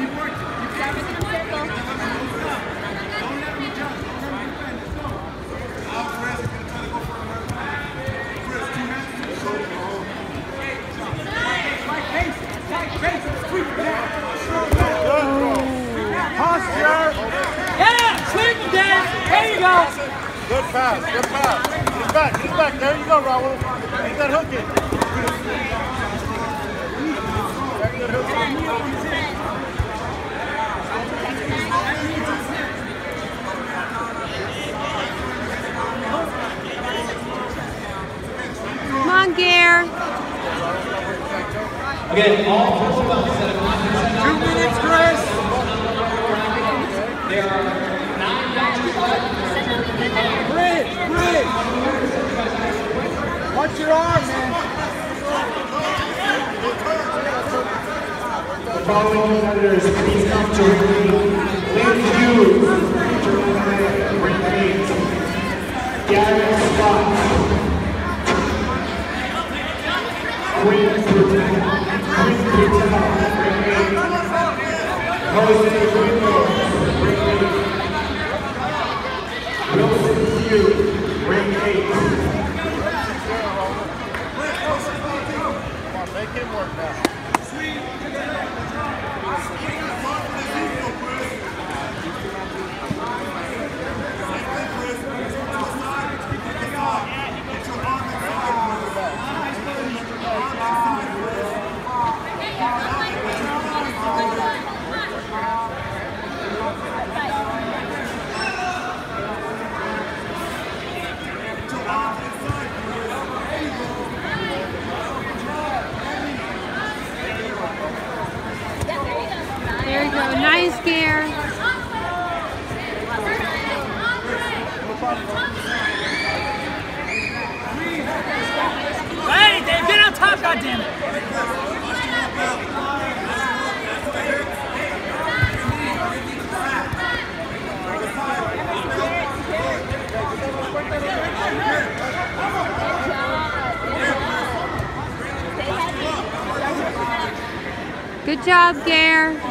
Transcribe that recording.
Uh, good pass, good pass. Get back, get back. There you go, Raul. Get that hook in. On, Gare. Again, all four belts that have not been Two minutes, Chris. There are nine matches left. Bridge. Bridge. Watch your arm, man. The following competitors, please come to ring Quinn Patel, ring eight. Jose Windows. Wilson. There you go. Nice, gear. Hey, Dave, get on top, goddammit. Good job, Gare.